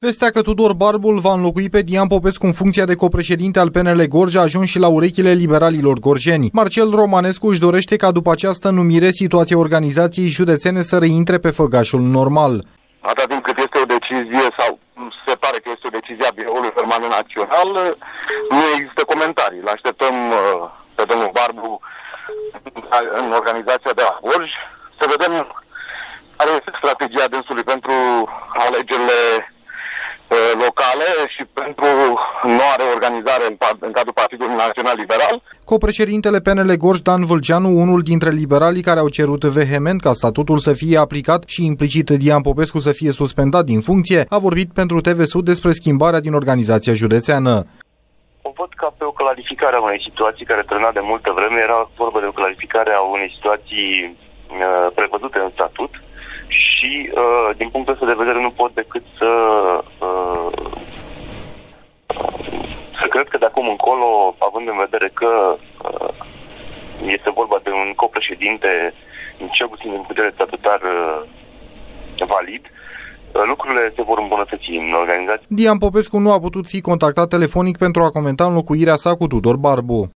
Vestea că Tudor Barbul va înlocui pe Dian Popescu în funcția de copreședinte al PNL Gorj a ajuns și la urechile liberalilor gorjeni. Marcel Romanescu își dorește ca după această numire situația organizației județene să reintre pe făgașul normal. Atâta timp cât este o decizie sau se pare că este o decizie a Biroului Permanent Național, nu există comentarii. Îl așteptăm uh, pe domnul Barbu în organizația de la Gorj să vedem care este strategia dânsului pentru alegerile locale și pentru noua reorganizare în, în cadrul Partidului Național Liberal. Copreședintele PNL Gorj, Dan Vâlceanu, unul dintre liberalii care au cerut vehement ca statutul să fie aplicat și implicit Dian Popescu să fie suspendat din funcție, a vorbit pentru TV Sud despre schimbarea din organizația județeană. O văd ca pe o clarificare a unei situații care trăna de multă vreme. Era vorba de o clarificare a unei situații uh, prevăzute în statut și, uh, din punctul ăsta de vedere, nu pot decât să cred că de acum încolo, având în vedere că uh, este vorba de un copreședinte, cel puțin din putere statutar uh, valid, uh, lucrurile se vor îmbunătăți în organizație. Dian Popescu nu a putut fi contactat telefonic pentru a comenta înlocuirea sa cu Tudor Barbu.